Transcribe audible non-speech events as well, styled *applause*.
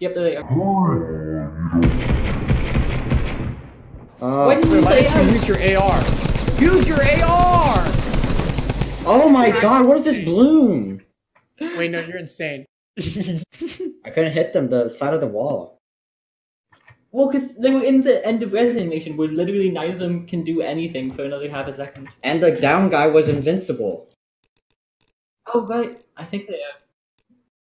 Yep, there they are. Uh, what did you say you use your AR? Use your AR! oh my god, what is this bloom? Wait, no, you're insane. *laughs* I couldn't hit them, the side of the wall. Well, because they were in the end of res animation where literally neither of them can do anything for another half a second. And the down guy was invincible. Oh, right. I think they are.